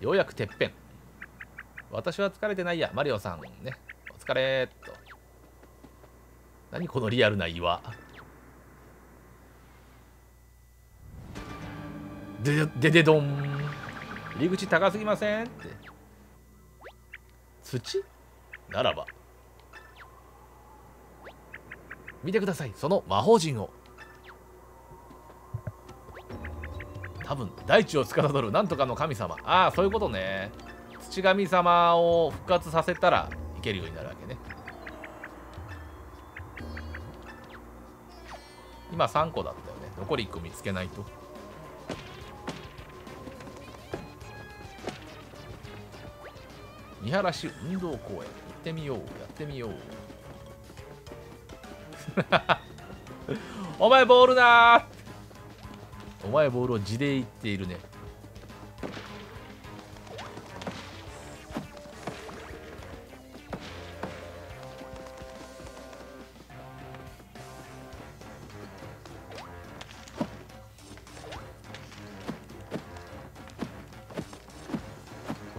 ようやくてっぺん。私は疲れてないやマリオさん。ね。お疲れっと。何このリアルな岩。でででどん。入り口高すぎませんって。土？ならば。見てください。その魔法陣を。多分大地を司るなんとかの神様。ああそういうことね。土神様を復活させたらいけるようになるわけね。今3個だったよね。残り1個見つけないと。見晴らし運動公園。行ってみよう。やってみよう。お前ボールなお前ボールを地で言っているね。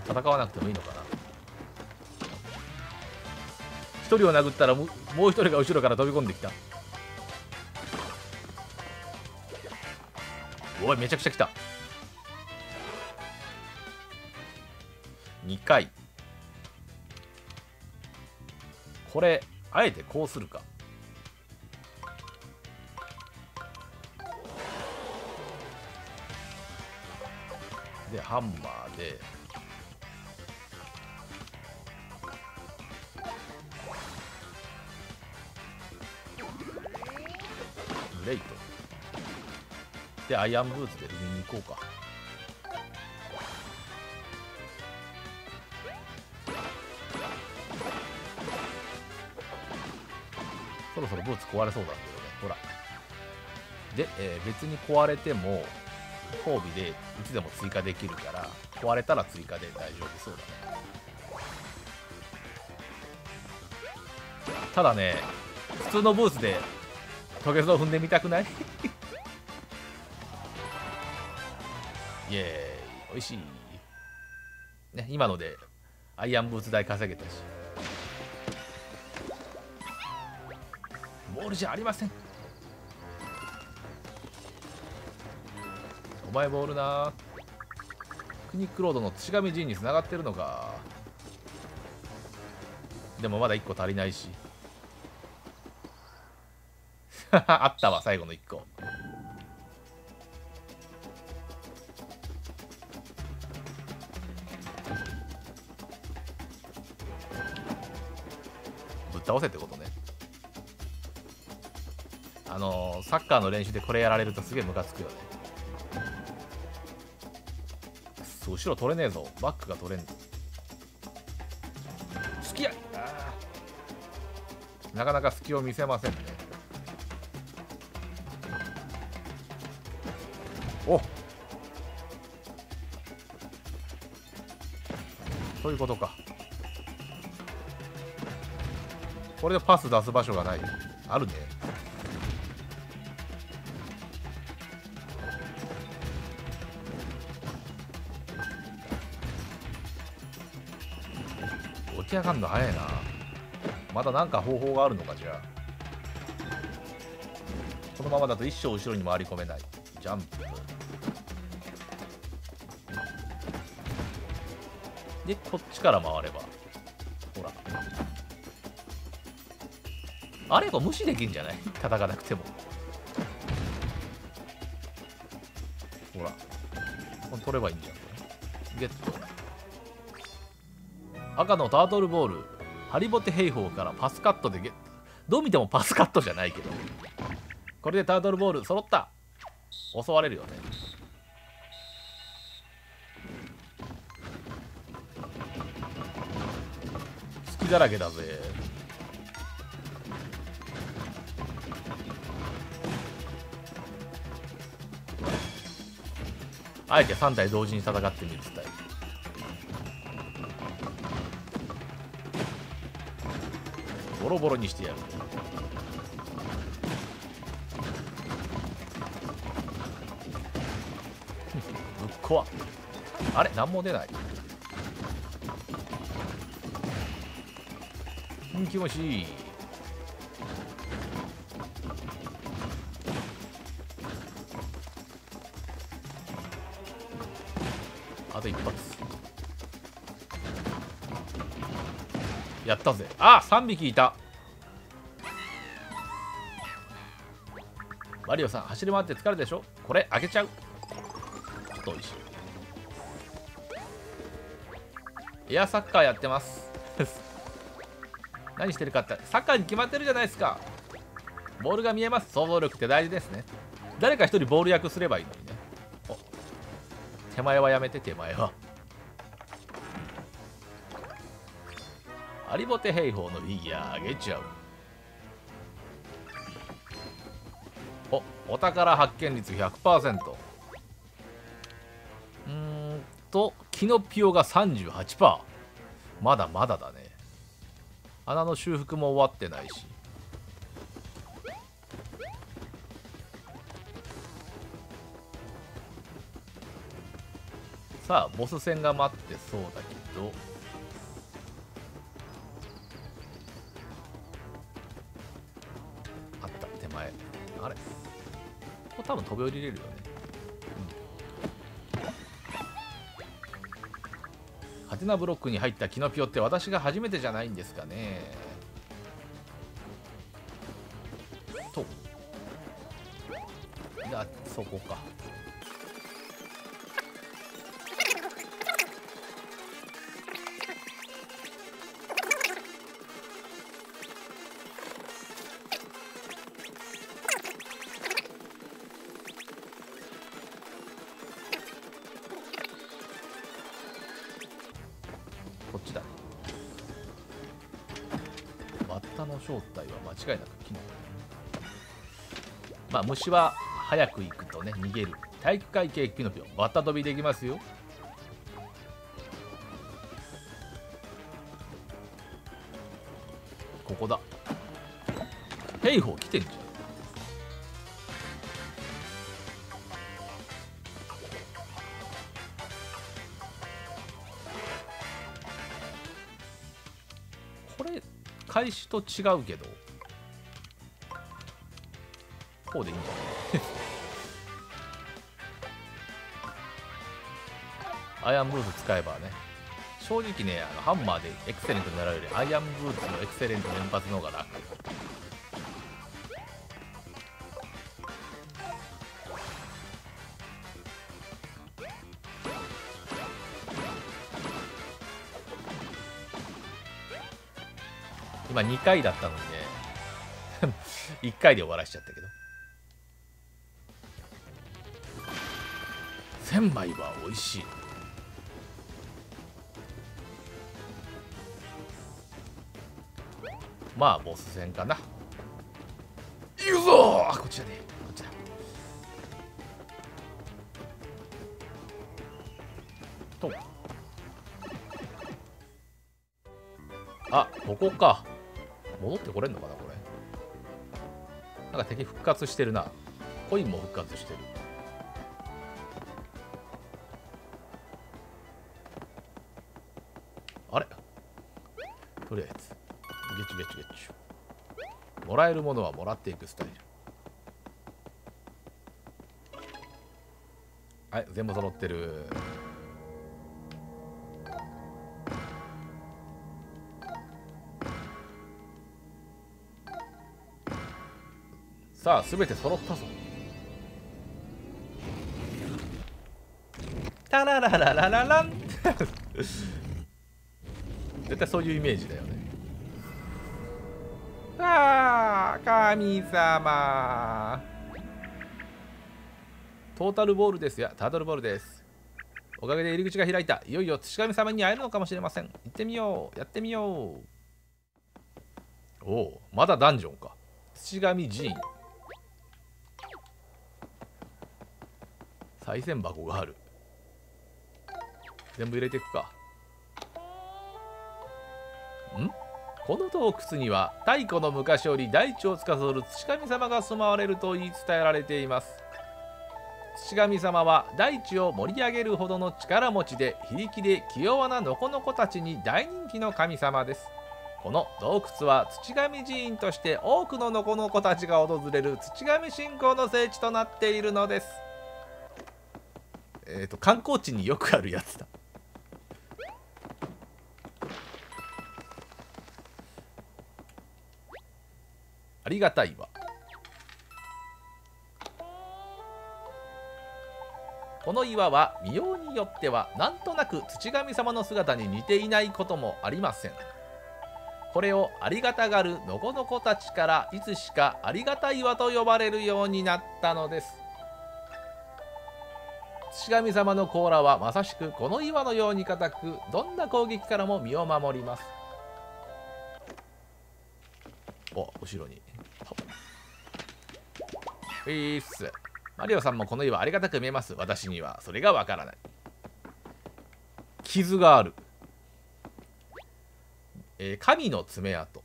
戦わなくてもいいのかな。一人を殴ったらもうもう一人が後ろから飛び込んできた。おいめちゃくちゃ来た。2回。これあえてこうするか。でハンマーで。でアイアンブーツで海に行こうか。そろそろブーツ壊れそうだけどねほら。で、えー別に壊れても装備でいつでも追加できるから壊れたら追加で大丈夫そうだね。ただね普通のブーツでトゲゾを踏んでみたくない？イエーイ。おいしい。ね今のでアイアンブーツ代稼げたし。ボールじゃありません。お前ボールな。クニックロードの土上陣に繋がってるのか。でもまだ1個足りないし。あったわ最後の1個。ぶっ倒せってことね。あのーサッカーの練習でこれやられるとすげえムカつくよね。くっそ後ろ取れねえぞ。バックが取れん。好きや。あー。なかなか隙を見せませんね。お。そういうことか。これでパス出す場所がない。あるね。起き上がるの早いな。まだなんか方法があるのかじゃあ。このままだと一生後ろに回り込めない。ジャンプ。でこっちから回れば。あれば無視できんじゃない？叩かなくても。ほら。これ取ればいいんじゃんこれゲット。赤のタートルボール。ハリボテ兵法からパスカットでゲット。どう見てもパスカットじゃないけど。これでタートルボール揃った。襲われるよね。好きだらけだぜ。あえて3体同時に戦ってみるスタイル。ボロボロにしてやる。ぶっこわ。あれ？何も出ない。うん気持ちいい。あと一発。やったぜ。あ3匹いた。マリオさん走り回って疲れるでしょ？これ開けちゃう。ちょっと美味しい。エアサッカーやってます。何してるかってサッカーに決まってるじゃないですか。ボールが見えます。想像力って大事ですね。誰か一人ボール役すればいいの。手前はやめて手前は。アリボテ兵法のフィギュアあげちゃう。おお宝発見率100%うーんとキノピオが38%まだまだだね。穴の修復も終わってないし。さあボス戦が待ってそうだけど。あった手前。あれ？ここ多分飛び降りれるよね。うん。ハテナブロックに入ったキノピオって私が初めてじゃないんですかね。と。いやそこか。正体は間違いなくキノコまあ虫は早く行くとね逃げる。体育会系キノピオバッタ飛びできますよ。ここだ。兵法来てんじゃん。開始と違うけど。こうでいいんじゃないアイアンブーツ使えばね。正直ねあのハンマーでエクセレントになるよりアイアンブーツのエクセレント連発の方が楽。今2回だったのにね。1回で終わらしちゃったけど。千枚は美味しい。まあボス戦かな。行くぞあこっちだね。こちだと。あここか。戻ってこれんのかなこれ。なんか敵復活してるな。コインも復活してる。あれ？とりあえず。ゲッチュゲチュゲチ。もらえるものはもらっていくスタイル。はい全部揃ってる。さあすべて揃ったぞ。タララララララン。絶対そういうイメージだよね。ああ神様。トータルボールですやタートルボールです。おかげで入り口が開いた。いよいよ土神様に会えるのかもしれません。行ってみよう。やってみよう。おおまだダンジョンか。土神寺院賽銭箱がある。全部入れていくか。ん？この洞窟には太古の昔より大地を司る土神様が住まわれると言い伝えられています。土神様は大地を盛り上げるほどの力持ちで非力で器用なのこのこたちに大人気の神様です。この洞窟は土神寺院として多くののこのこたちが訪れる土神信仰の聖地となっているのです。えっ、ー、と観光地によくあるやつだ。ありがたいわ。この岩は見ようによってはなんとなく土神様の姿に似ていないこともありません。これをありがたがるのこのこたちからいつしかありがた岩と呼ばれるようになったのです。土神様の甲羅はまさしくこの岩のように硬くどんな攻撃からも身を守ります。お後ろに。いいっす。マリオさんもこの岩ありがたく見えます。私には。それがわからない。傷がある、えー、神の爪痕。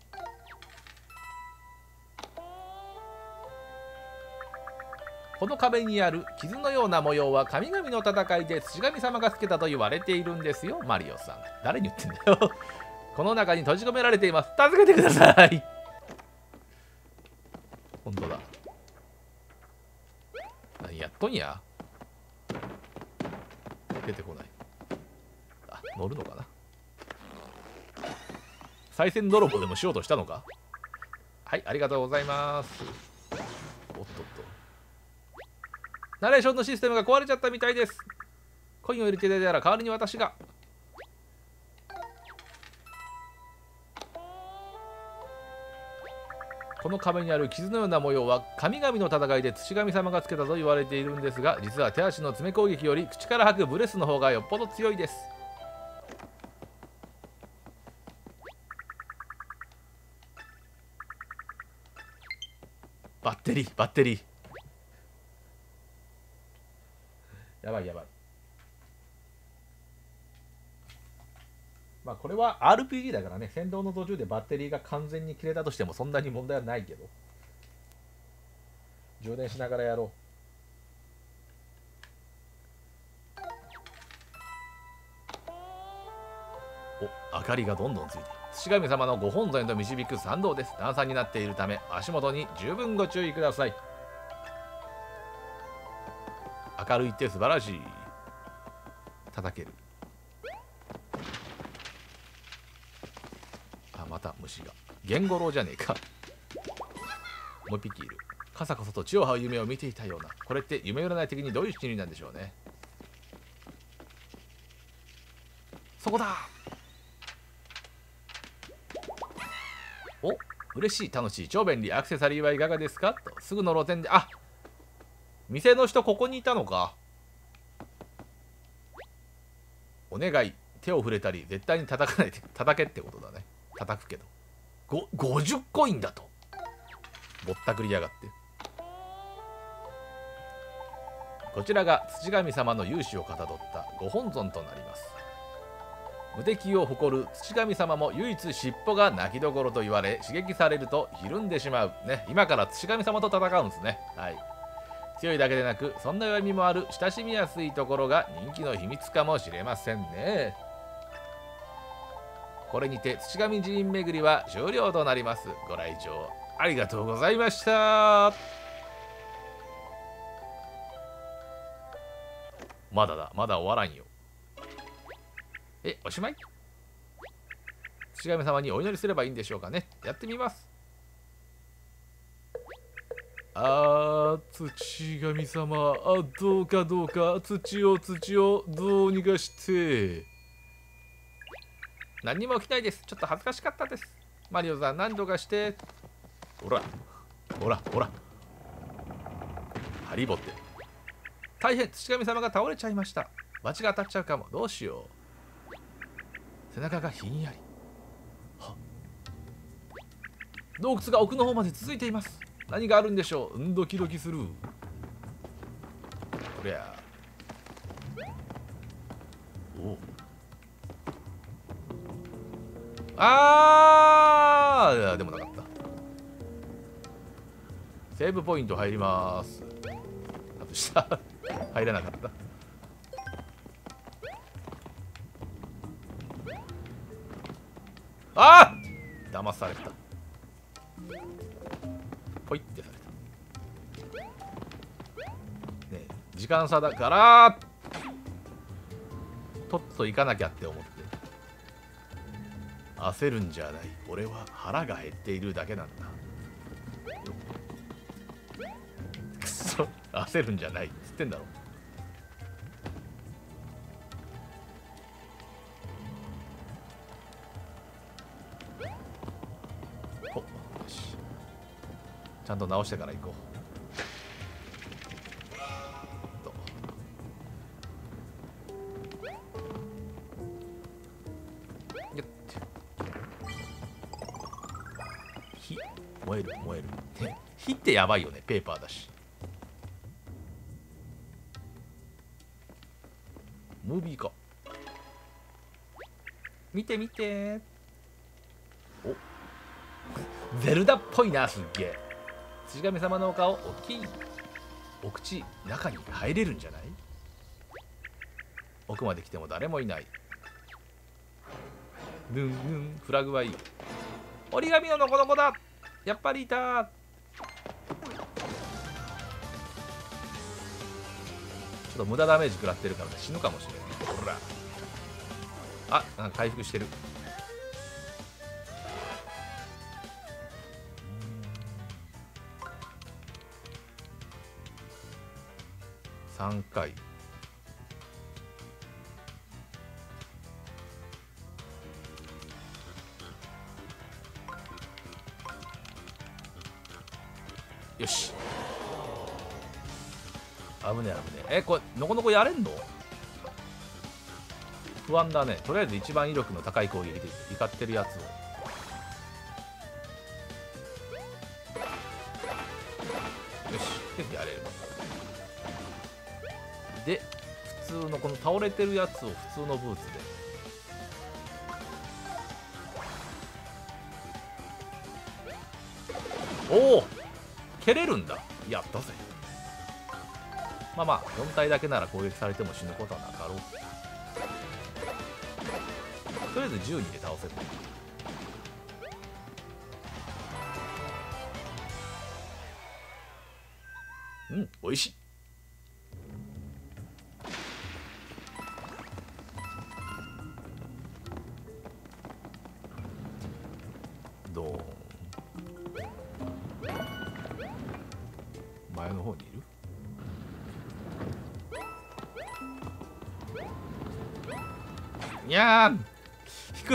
この壁にある傷のような模様は神々の戦いで土神様がつけたと言われているんですよ。マリオさん。誰に言ってんだよ。この中に閉じ込められています。助けてください。本当だ。何やっとんや。出てこない。あ乗るのかな。賽銭泥棒でもしようとしたのか。はいありがとうございます。おっとっと。ナレーションのシステムが壊れちゃったみたいです。コインを入れていただいたら代わりに私が。この壁にある傷のような模様は神々の戦いで土神様がつけたと言われているんですが実は手足の爪攻撃より口から吐くブレスの方がよっぽど強いです。バッテリーバッテリー。やばいやばい。まあこれは RPG だからね戦闘の途中でバッテリーが完全に切れたとしてもそんなに問題はないけど。充電しながらやろう。お明かりがどんどんついて土神様のご本尊へと導く参道です。段差になっているため足元に十分ご注意ください明るいって素晴らしい。叩ける。あまた虫が。ゲンゴロウじゃねえか。もう一匹いる。カサカサと血を這う夢を見ていたような。これって夢占い的にどういう心理なんでしょうね。そこだ。お嬉しい。楽しい。超便利。アクセサリーはいかがですか？と。すぐの露店で。あ店の人ここにいたのか？お願い。手を触れたり絶対に叩かないで叩けってことだね。叩くけど。50コインだと。ぼったくりやがって。こちらが土神様の勇姿をかたどったご本尊となります。無敵を誇る土神様も唯一尻尾が泣きどころと言われ刺激されるとひるんでしまう。ね今から土神様と戦うんですね。はい。強いだけでなくそんな弱みもある親しみやすいところが人気の秘密かもしれませんね。これにて土上寺院巡りは終了となります。ご来場ありがとうございました。まだだまだ終わらんよ。えおしまい？土神様にお祈りすればいいんでしょうかね。やってみます。あー土神様あどうかどうか土を土をどうにかして何にも起きないですちょっと恥ずかしかったですマリオさん何とかしてほらほらほらハリボって大変土神様が倒れちゃいました罰が当たっちゃうかもどうしよう背中がひんやり洞窟が奥の方まで続いています何があるんでしょう？うんドキドキする。こりゃ。おあーでもなかった。セーブポイント入ります。あと下 入れなかった。ああ騙された。ポイってされたね時間差だからとっと行かなきゃって思って。焦るんじゃない。俺は腹が減っているだけなんだ。くそ焦るんじゃない。っつってんだろ。ゃんと直してから行こう。燃える燃える。ね。火ってやばいよねペーパーだし。ムービーか。見て見て。お。ゼルダっぽいなすっげえ。神様のお顔大きいお口中に入れるんじゃない？奥まで来ても誰もいない。ぬんぬんフラグはいい。折り紙のノコノコだ。やっぱりいた。ちょっと無駄ダメージ食らってるからね死ぬかもしれない。ほら。あなんか回復してる。3回。よし。危ねえ危ねえ。えこれのこのこやれんの？不安だね。とりあえず一番威力の高い攻撃で怒ってるやつを。倒れてるやつを普通のブーツで。おお蹴れるんだ。やったぜ。まあまあ4体だけなら攻撃されても死ぬことはなかろう。とりあえず12で倒せるうん美味しい。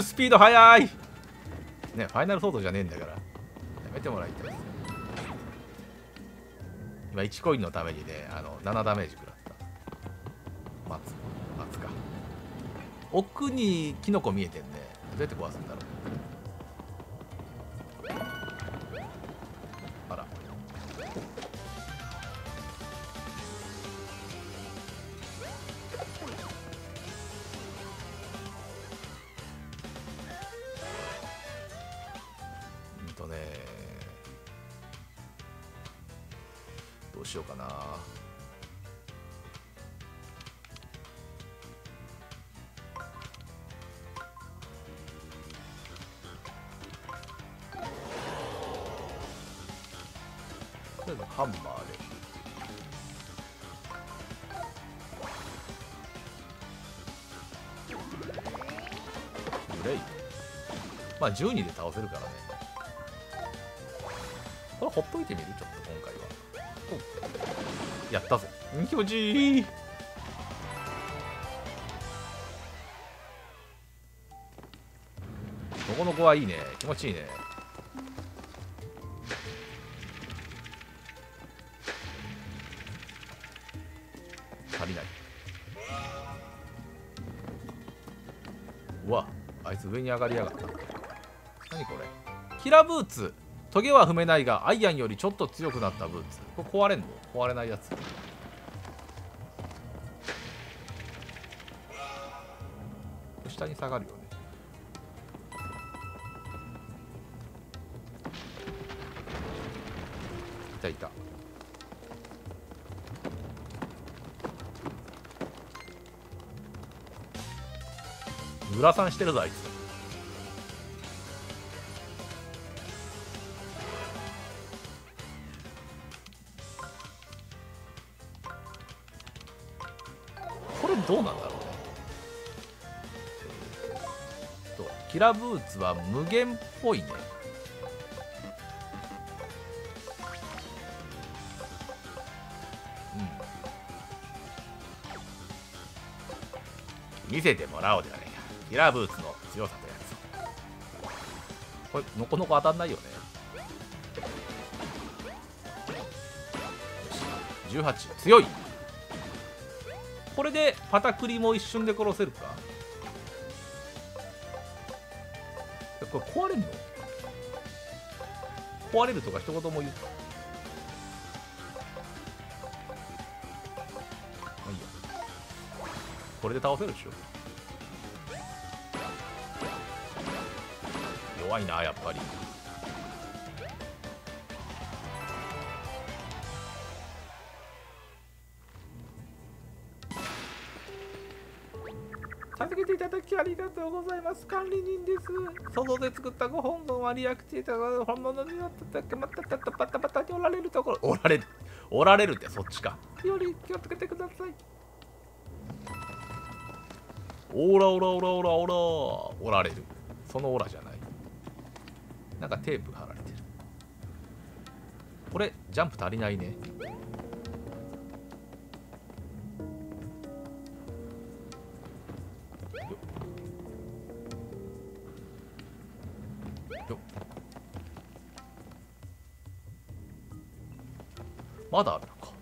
スピード速い。ねファイナルソードじゃねえんだから。やめてもらいたい。です今1コインのためにねあの7ダメージ食らった。待つ待つか。奥にキノコ見えてんね。どうやって壊すんだろう。まあ12で倒せるからね。これほっといてみる？ちょっと今回は。やったぜ。気持ちいいのこのこはいいね。気持ちいいね。足りない。うわ。あいつ上に上がりやがった。キラブーツ。トゲは踏めないがアイアンよりちょっと強くなったブーツ。これ壊れんの？壊れないやつ。下に下がるよね。いたいた。さんしてるぞあいつ。キラブーツは無限っぽいね。うん。見せてもらおうではないか。キラブーツの強さとやつ。これのこのこ当たんないよね。18強い。これでパタクリも一瞬で殺せるか。これ壊れんの？壊れるとか一言も言う。まあいいや。これで倒せるでしょ。弱いなやっぱり。助けていただきありがとうございます。管理人です。想像で作ったご本尊はリアクティーが本物になっただけまたたたパタパタにおられるところおられるおられるってそっちかより気をつけてくださいオーラオラオラオラオラおられるそのオラじゃないなんかテープ貼られてるこれジャンプ足りないねまだあるのか。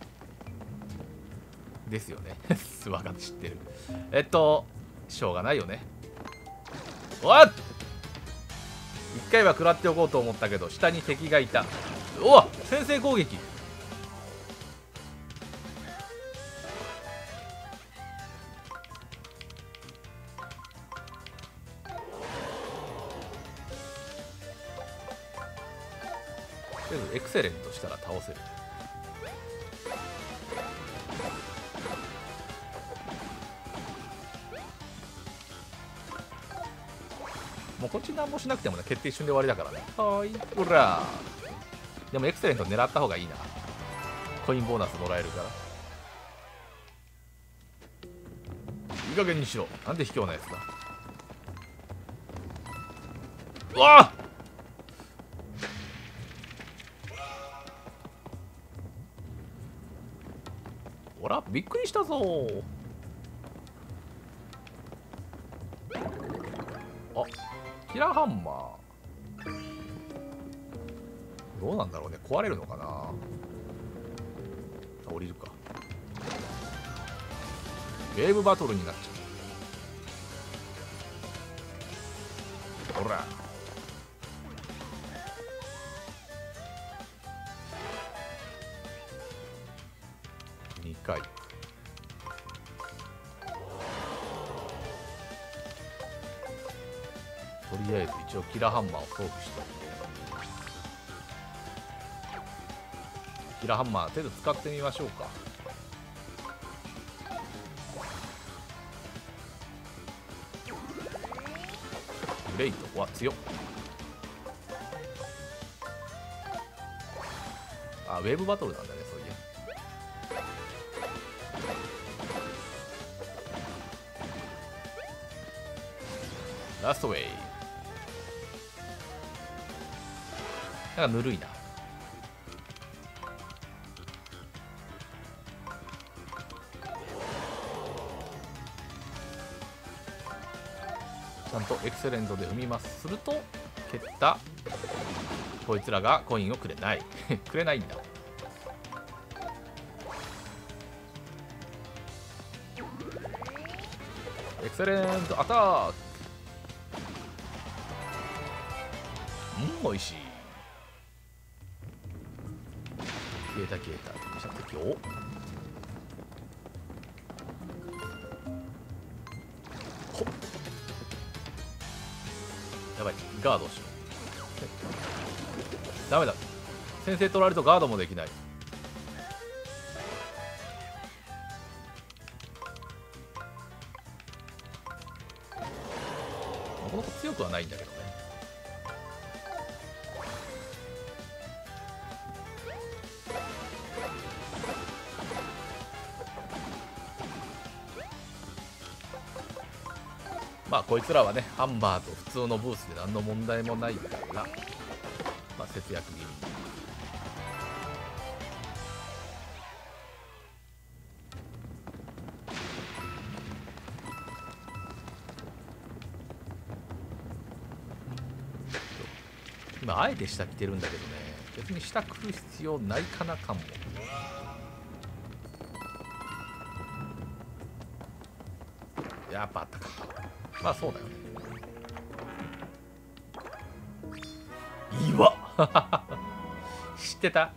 ですよね。スワが知ってる。えっとしょうがないよね。おっ！一回は食らっておこうと思ったけど下に敵がいた。おっ先制攻撃。エクセレントしたら倒せる。もうこっち何もしなくてもね決定一瞬で終わりだからね。はーい。ほら。でもエクセレント狙った方がいいな。コインボーナスもらえるから。いい加減にしろ。なんで卑怯なやつだ。うわ！っほらびっくりしたぞキラーハンマー。どうなんだろうね。壊れるのかな。あ降りるか。ウェーブバトルになっちゃう。ほら。2回。とりあえず一応キラハンマーを装備しておいてキラハンマー手で使ってみましょうか。グレイトは強っ。あウェーブバトルなんだねそういやラストウェイ。なんかぬるいな。ちゃんとエクセレントで踏みます。すると蹴ったこいつらがコインをくれない。くれないんだ。エクセレントアタック。うん美味しい。消えた消えたじゃあ敵を？ほやばい。ガードしようダメだ。先生取られるとガードもできない。まあこいつらはねハンマーと普通のブースで何の問題もないからまあ節約気味。今あえて下着てるんだけどね別に下来る必要ないかなかも。まあそうだよね。岩。知ってた？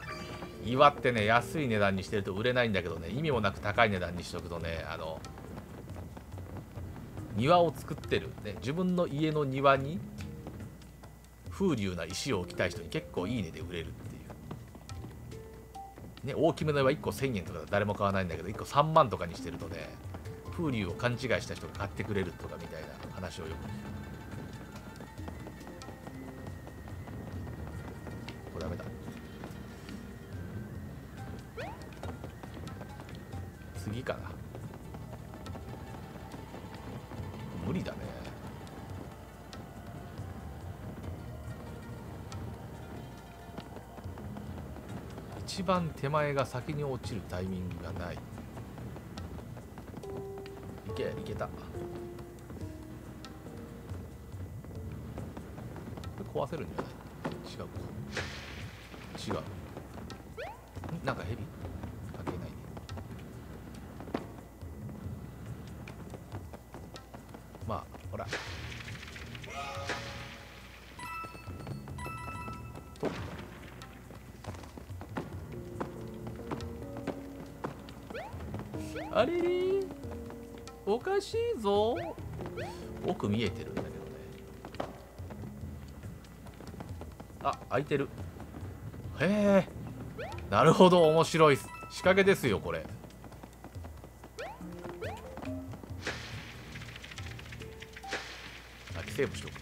岩ってね安い値段にしてると売れないんだけどね意味もなく高い値段にしておくとねあの庭を作ってる、ね、自分の家の庭に風流な石を置きたい人に結構いい値で売れるっていう、ね、大きめの岩1個1000円とか誰も買わないんだけど1個3万とかにしてるとね風流を勘違いした人が買ってくれるとかみたいな話をよく。聞くこれダメだ。次かな。無理だね。一番手前が先に落ちるタイミングがない。いけいけた。壊せるんじゃない？違うか。違う。なんかヘビ関係ないねまあほら。あれれ。おかしいぞ。奥見えてるんだけどね。あ開いてる。へえ。なるほど。面白い。仕掛けですよこれ。あセーブしとく